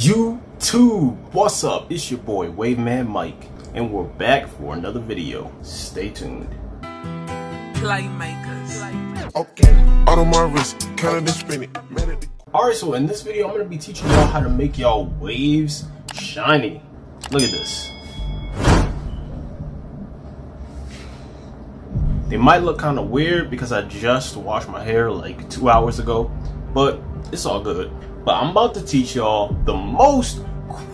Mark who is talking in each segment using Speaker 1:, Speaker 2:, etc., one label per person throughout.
Speaker 1: YouTube, what's up? It's your boy Waveman Mike, and we're back for another video. Stay tuned.
Speaker 2: Playmakers.
Speaker 3: Okay, auto my wrist, counted and spin it. Man, it-
Speaker 1: Alright, so in this video, I'm going to be teaching y'all how to make y'all waves shiny. Look at this. They might look kind of weird because I just washed my hair like two hours ago, but it's all good. But I'm about to teach y'all the most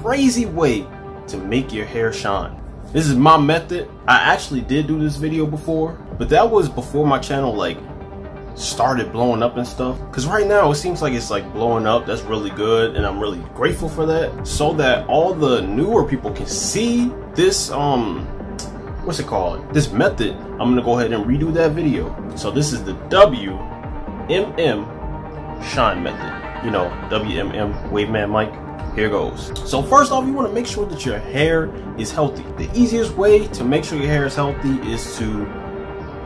Speaker 1: crazy way to make your hair shine. This is my method. I actually did do this video before, but that was before my channel like started blowing up and stuff. Cause right now it seems like it's like blowing up. That's really good, and I'm really grateful for that. So that all the newer people can see this um what's it called? This method. I'm gonna go ahead and redo that video. So this is the WMM shine method. You know, WMM Waveman Mike. Here goes. So first off, you want to make sure that your hair is healthy. The easiest way to make sure your hair is healthy is to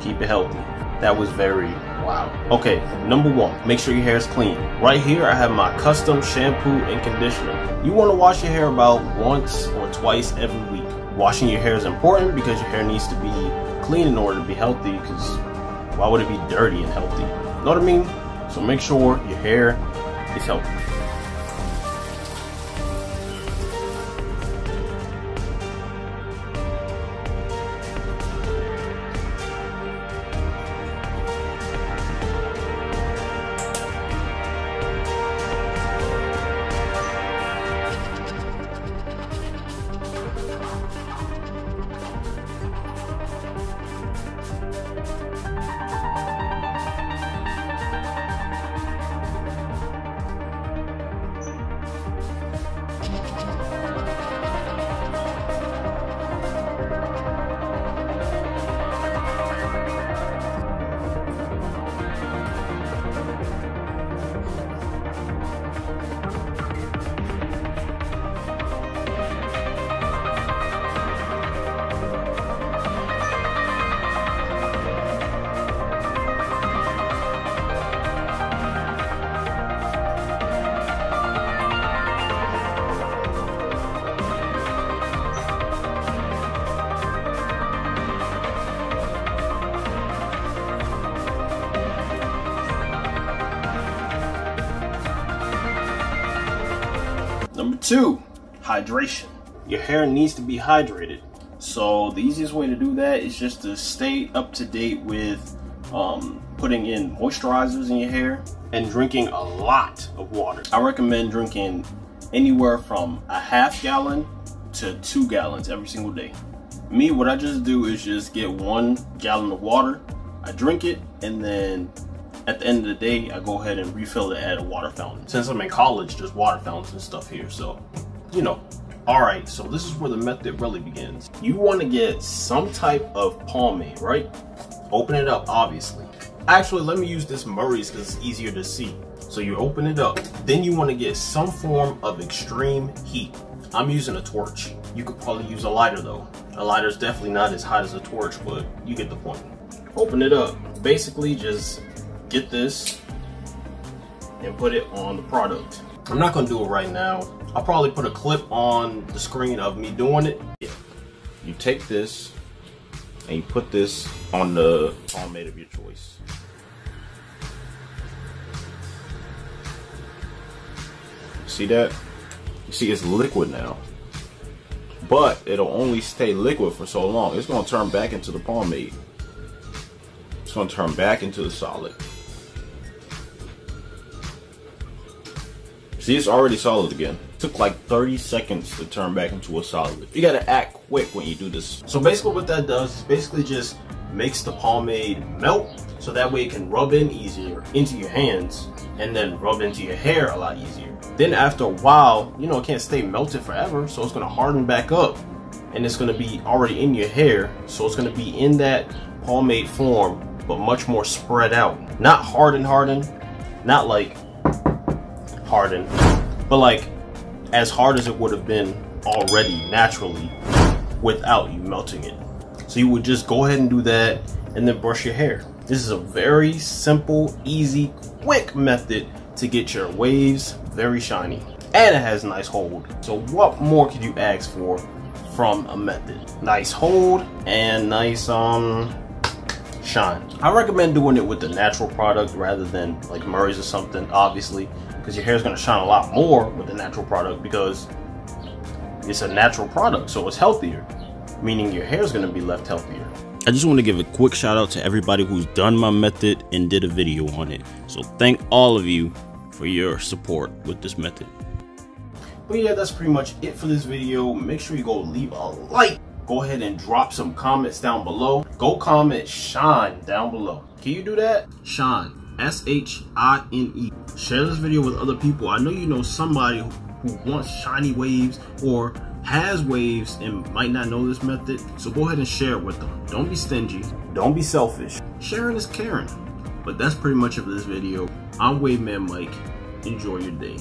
Speaker 1: keep it healthy. That was very wow. Okay, number one, make sure your hair is clean. Right here, I have my custom shampoo and conditioner. You want to wash your hair about once or twice every week. Washing your hair is important because your hair needs to be clean in order to be healthy. Because why would it be dirty and healthy? Know what I mean? So make sure your hair is healthy. Two, hydration. Your hair needs to be hydrated. So the easiest way to do that is just to stay up to date with um, putting in moisturizers in your hair and drinking a lot of water. I recommend drinking anywhere from a half gallon to two gallons every single day. Me, what I just do is just get one gallon of water, I drink it, and then at the end of the day, I go ahead and refill it at a water fountain. Since I'm in college, there's water fountains and stuff here, so, you know. All right, so this is where the method really begins. You wanna get some type of pomade, right? Open it up, obviously. Actually, let me use this Murray's because it's easier to see. So you open it up. Then you wanna get some form of extreme heat. I'm using a torch. You could probably use a lighter though. A lighter's definitely not as hot as a torch, but you get the point. Open it up. Basically, just get this and put it on the product. I'm not gonna do it right now. I'll probably put a clip on the screen of me doing it. You take this and you put this on the pomade of your choice. See that? You see it's liquid now. But it'll only stay liquid for so long. It's gonna turn back into the pomade. It's gonna turn back into the solid. See, it's already solid again. took like 30 seconds to turn back into a solid. You gotta act quick when you do this. So basically what that does is basically just makes the pomade melt so that way it can rub in easier into your hands and then rub into your hair a lot easier. Then after a while, you know, it can't stay melted forever, so it's gonna harden back up and it's gonna be already in your hair, so it's gonna be in that pomade form, but much more spread out. Not hardened, hardened, not like hardened, but like as hard as it would have been already naturally without you melting it. So you would just go ahead and do that and then brush your hair. This is a very simple, easy, quick method to get your waves very shiny. and it has nice hold. So what more could you ask for from a method? Nice hold and nice um shine. I recommend doing it with the natural product rather than like Murray's or something, obviously, because your hair is going to shine a lot more with the natural product because it's a natural product, so it's healthier, meaning your hair is going to be left healthier.
Speaker 2: I just want to give a quick shout out to everybody who's done my method and did a video on it. So thank all of you for your support with this method.
Speaker 1: But yeah, that's pretty much it for this video. Make sure you go leave a like. Go ahead and drop some comments down below. Go comment Shine down below. Can you do that? Shine. S-H-I-N-E. Share this video with other people. I know you know somebody who wants shiny waves or has waves and might not know this method, so go ahead and share it with them. Don't be stingy. Don't be selfish. Sharing is caring. But that's pretty much it for this video. I'm Waveman Mike. Enjoy your day.